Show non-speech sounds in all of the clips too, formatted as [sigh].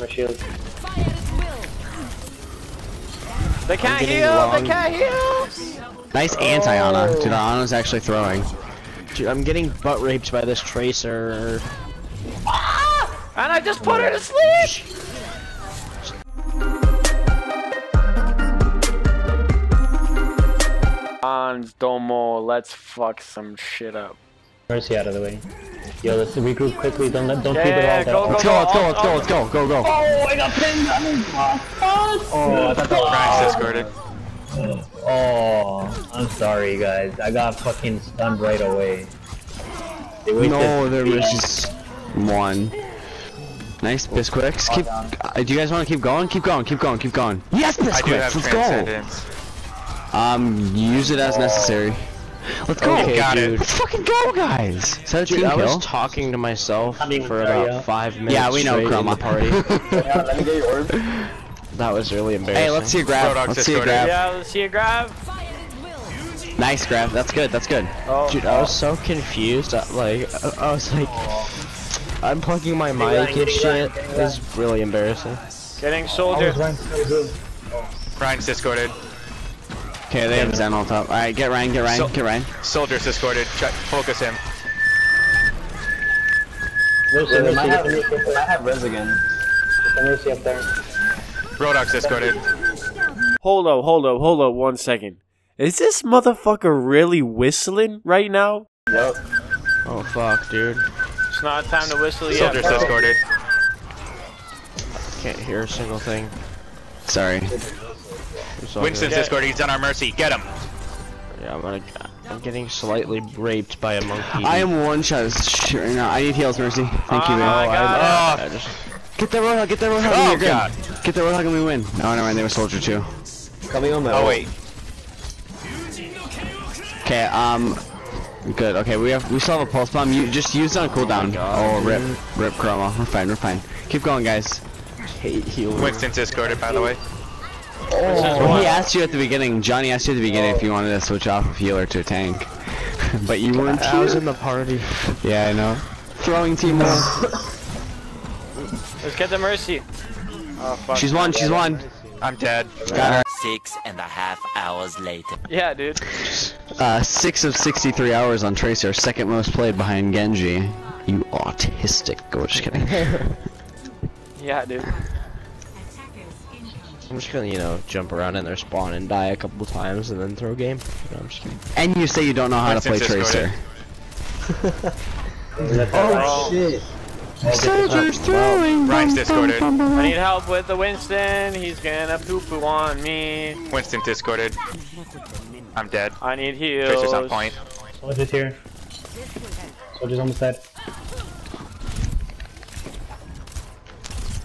My shield. They can't heal! long- They can't heal! Nice anti-Ana. Dude, oh. Ana's actually throwing. Dude, I'm getting butt raped by this tracer. Ah! And I just put her to sleep! On Domo, let's fuck some shit up. Mercy out of the way. Yo, let's regroup quickly. Don't let, don't Yeah, keep it all go, down. Let's go, let's go, let's go, let's go, go, go. Oh, I got pinned on his Oh, I thought that was Frank's. Oh, I'm sorry, guys. I got fucking stunned right away. They wasted- No, there was just one. Nice Bisquicks. Keep. Uh, do you guys want to keep going? Keep going. Keep going. Keep going. Yes, I Bisquicks. Let's go. Um, use it as necessary. Let's go. Okay, got it. dude. Let's fucking go, guys. Is that a Dude, team I was talking to myself Coming, for Mario. about five minutes. Yeah, we know, straight in Chroma. the party. [laughs] Yeah, let me get your orb. that was really embarrassing. hey, let's see a grab. Roadhog Let's see a grab. Yeah, let's see a grab. Nice grab. That's good. That's good. Oh, Dude, I was so confused. I, like, I, I was like, unplugging my mic and shit. It was really embarrassing. getting I soldier. was running so good. Ryan's discorded. Okay, they have Zen on top. All right, get Ryan. Get Ryan. So- get Ryan. Soldier's discorded. Check, focus him. Mercy, they might have, they might have res again. Put Mercy up there. Roadhog's discorded. Hold up, hold up, hold up one second. Is this motherfucker really whistling right now? Yep. Oh fuck, dude. It's not time to whistle yet. Soldier's bro. discorded. Can't hear a single thing. Sorry. I'm so Winston's Yeah. discorded. He's on our mercy. Get him. Yeah, I'm gonna. I'm getting slightly raped by a monkey. I am one shot of right now. I need heals, Mercy. Thank you, Oh, man. I got I just. Get that roadhog, get that roadhog, Oh, you're good. God. Get that roadhog and we win. No, never mind, they were soldier too. Coming on my Oh wait. Okay, um, good. Okay, we have, we still have a pulse bomb. You just use it on cooldown. Oh, rip, rip chroma. We're fine, we're fine. Keep going, guys. hate healing. Winston's discorded, by the way. Oh, he asked you at the beginning. Johnny asked you at the beginning if you wanted to switch off of healer to a tank, [laughs] but you weren't. I was in the party. Yeah, I know. Throwing team [laughs] though. Let's get the mercy. Oh fuck. she's one. She's one. I'm dead. Got her. Six and a half hours later. Yeah, dude. Uh, six of 63 hours on Tracer, second most played behind Genji. You autistic. Go, just kidding. [laughs] Yeah, dude. I'm just gonna, you know, jump around in their spawn and die a couple times and then throw game. No, I'm just kidding. and you say you don't know how to play Tracer. Oh, discorded. Oh, shit. Soldiers throwing. Ryan's discorded. I need help with the Winston. He's gonna poo poo on me. Winston discorded. I'm dead. I need heals. Tracer's on point. Soldiers here. Soldiers almost dead.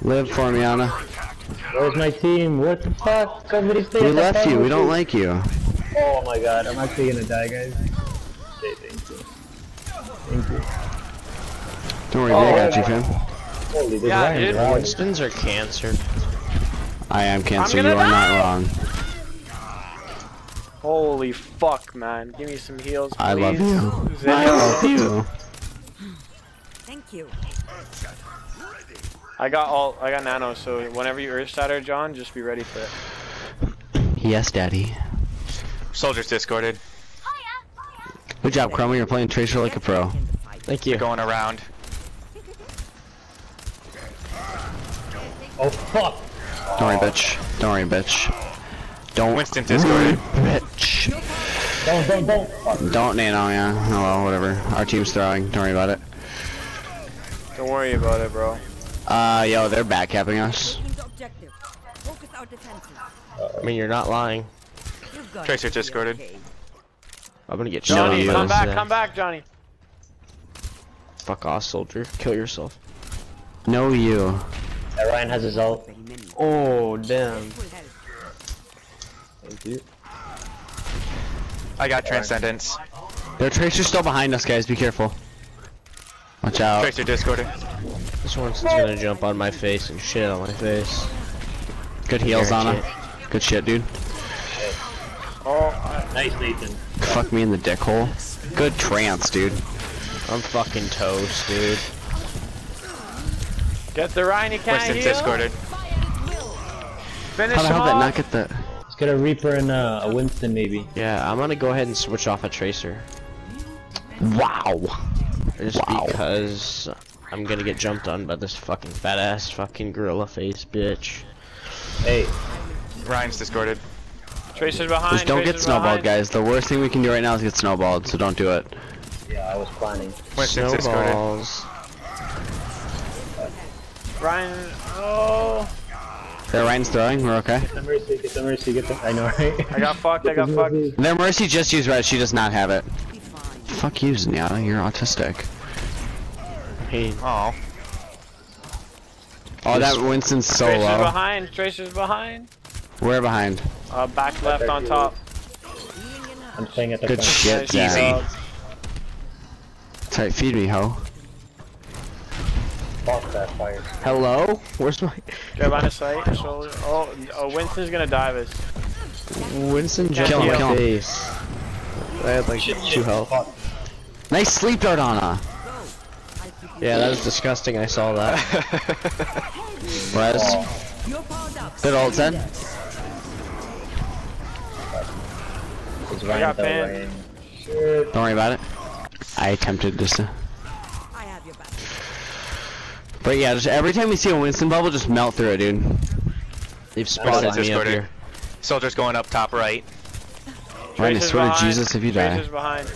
Live for me, Ana. Where's my team? What the fuck? Somebody stay We left you. We don't like you. Oh my god, I'm actually gonna die, guys. Okay, thank you. Thank you. Don't worry, they got you, oh, fam. Holy, this Yeah, Ryan dude. Brown. Winston's are cancer. I am cancer. gonna You are not wrong. Holy fuck, man. Give me some heals, please. I love you. I love you. Thank you. I got all. I got nano. So whenever you earth shatter, John, just be ready for it. Yes, daddy. Soldier's discorded. Good job, Chroma. You're playing Tracer like a pro. Thank you. Going around. Oh fuck! Don't worry, bitch. Don't worry, bitch. Don't. Winston discorded. Bitch. Don't, don't, don't! Fuck. Don't nano, yeah. Oh well, whatever. Our team's throwing. Don't worry about it. Don't worry about it, bro. Uh, yo, they're backcapping us. Taking the objective. Focus our defenses. I mean, you're not lying. Tracer it. You're discorded. okay. I'm gonna get shot. Johnny, come back, come back, Johnny. Fuck off, soldier. Kill yourself. No, you. Yeah, Ryan has his ult. Oh, damn. Thank you. I got transcendence. Their Tracer's still behind us, guys. Be careful. Watch out. Tracer discorded. This one's gonna jump on my face and shit on my face. Good heals, Ana. Good shit, dude. Oh, Nice, Nathan. Fuck me in the dick hole. Good trance, dude. I'm fucking toast, dude. Get the Ryan, he can't Winston's heal. discorded. Finish How the him hell did that off. not get the? Let's get a Reaper and uh, a Winston maybe. Yeah, I'm gonna go ahead and switch off a tracer. Wow. Just Wow. because I'm gonna get jumped on by this fucking fat ass fucking gorilla face bitch. Hey, Ryan's discorded. Tracer's behind. Just don't get snowballed, behind. guys. The worst thing we can do right now is get snowballed, so don't do it. yeah, I was planning. Winston's discorded. Snowballs. Ryan, oh. There, Ryan's throwing. We're okay. Get the mercy, get the mercy, get the. I know, right? I got fucked, I got fucked. Their mercy just used red. She does not have it. Fuck you, Zenyatta. You're autistic. Hey, Oh, Oh, that Winston's so Tracer's low. behind, Tracer's behind. We're behind. Uh, back left on top. I'm playing at the Good front. shit, Nice Zach. Tight, feed me, ho. Fuck that fire. hello? Where's my Grab on his sight, shoulder. Oh, oh, Winston's gonna dive us. Winston Kill jumped him, kill him. face? I had like two health. Nice sleep dart on her. Yeah, that was disgusting. I saw that. Res. You're powered up. Good ult, Zed. I got though, pinned. Ryan. Shit. Don't worry about it. I attempted just to. I have your back. But yeah, just every time we see a Winston bubble, just melt through it, dude. They've spotted Winston's me up here. Soldier's going up top right. Ryan, I Tracer's swear to behind. Jesus if you die. Tracer's behind.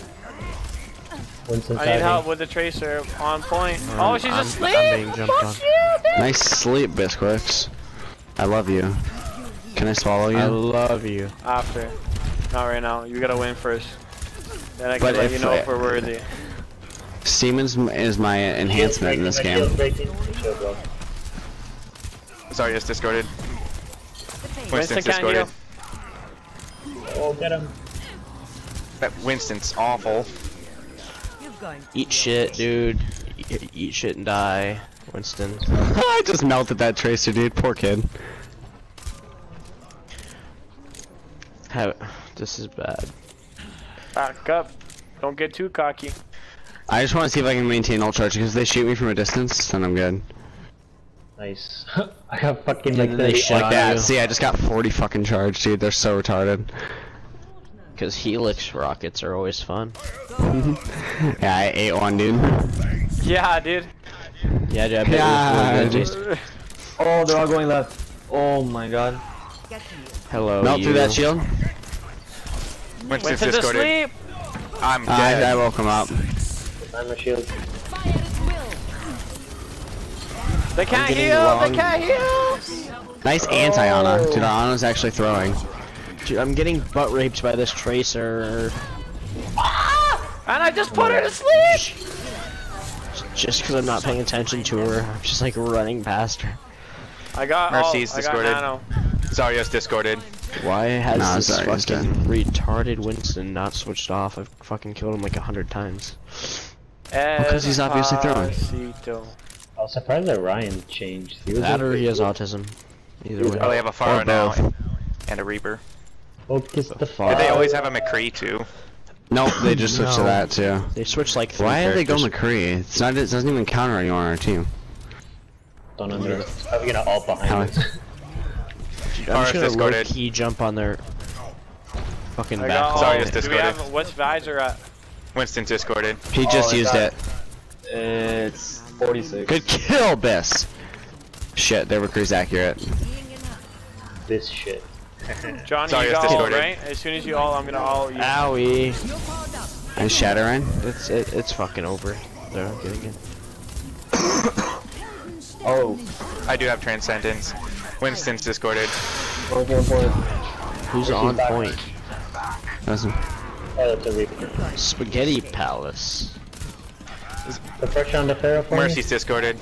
Winston I need help with the Tracer on point. Mm. Oh, she's I'm, asleep. I'm being jumped on. Nice sleep, Bisquicks. I love you. Can I swallow you? I love you. After. Not right now. You gotta win first. Then I can But let if you know I- if we're worthy. Siemens is my enhancement in this game. shield's breaking. Shield broke. Sorry, just discorded. Winston Winston's can't discorded. Oh, get him. That Winston's awful. You're going. Eat shit, dude. E- Eat shit and die, Winston. [laughs] I just melted that tracer, dude. Poor kid. Have, this is bad. Back up. Don't get too cocky. I just want to see if I can maintain all charge because they shoot me from a distance, then I'm good. Nice. [laughs] I got fucking like they shot Like that. you. See, I just got 40 fucking charge, dude. They're so retarded. Because Helix rockets are always fun. [laughs] Yeah, I ate one, dude. Yeah, dude. Yeah, dude, I bet Yeah, it dude. Oh, they're all going left. Oh my god. Hello, Melt you. through that shield. Winston's Winston's discorded. asleep. I'm ah, dead. I woke him up. I'm a shield. They can't heal. long. They can't heal. Nice anti-Ana. Dude, our Ana's actually throwing. Dude, I'm getting butt raped by this tracer. Ah! And I just put her to sleep. Just because I'm not paying attention to her. I'm just like running past her. I got. Mercy's oh, I got discorded. nano. Zarya's discorded. Why has Nah, this sorry, fucking dead. retarded Winston not switched off? I've fucking killed him like a hundred times. Because he's obviously throwing. I was surprised that Ryan changed. He was That or he has autism. Either oh, way. Oh, they have a Pharah Or now and, and a Reaper. Focus the Did they always have a McCree too? Nope, they just [laughs] switched to that too. They switched like three Why did they go. McCree? It's not. It doesn't even counter anyone on our team. Don't under. I'm gonna ult behind How- [laughs] I'm just gonna discorded. low key jump on their fucking I back. got. Sorry, oh, it's do we have what's visor at? Winston's discorded. He just Oh, used that- it. It's 46. Good kill, Biss. Shit, their McCree's accurate. Being. This shit. [laughs] Johnny, Sorry, you it's got ult, right? As soon as you all, I'm gonna all you. Owie. You're powered. And Shadowrun. It's it, it's fucking over. They're getting it. Oh, I do have Transcendence. Winston's discorded. working for it. Who's on point? Doesn't. Oh, that's a Reaper. Spaghetti Palace. The pressure on the Pharah for? Mercy's discorded.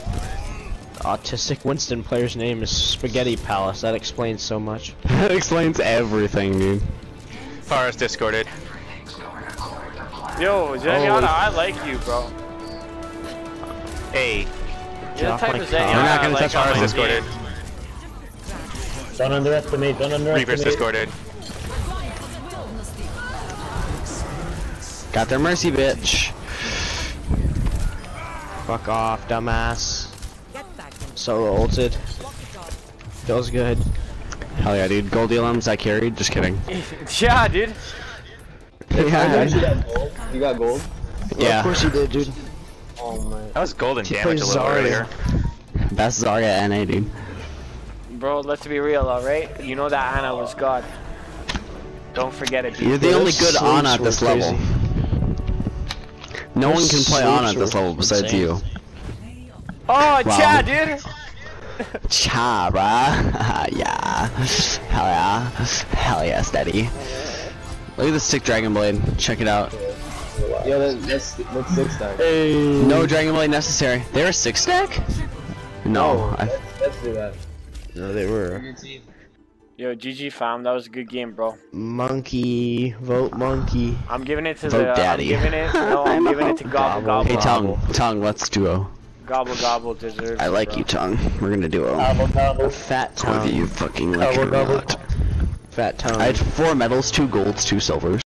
Autistic Winston player's name is Spaghetti Palace. That explains so much. [laughs] that explains everything, dude. Pharah's discorded. Yo, Zenyatta, I like you, bro. Hey. You're the type of. Zenyatta We're not gonna like touch on our my Pharah's team. discorded. Don't underestimate, don't Reaper's underestimate. discorded. Got their mercy, bitch. Fuck off, dumbass. Get back in. solo ulted. Feels good. Hell yeah, dude. Gold LMs I carried. Just kidding. [laughs] Yeah, dude. yeah, You got gold? You got gold? yeah. Of course you did, dude. Oh my. That was golden He damage a little Zarya. earlier. Best Zarya NA, dude. Bro, let's be real, alright? You know that Ana was God. Don't forget it, You're the Yeah, only good Ana at this were level. crazy. No one can play Ana at this level besides insane. you. Oh, Wow. Chad, dude! Cha, bruh. [laughs] yeah. Hell yeah. Hell yeah, steady. Look at the sick Dragon Blade. Check it out. Yo, that, that's that's six stack. Hey. No Dragon Blade necessary. They're a six stack? No. Oh, I, Let's do that. No, they were. Yo, GG fam, that was a good game, bro. Monkey, vote monkey. I'm giving it to Vote the. daddy. I'm giving it. No, [laughs] I'm giving it to Gobble Gobble. hey, Tongue. Tongue, let's duo. Gobble Gobble deserves. I like bro. you, Tongue. We're gonna duo. Gobble gobble. Fat Whether tongue. you fucking like it or Gobble, gobble. not. Fat tongue. I had four medals, two golds, two silvers.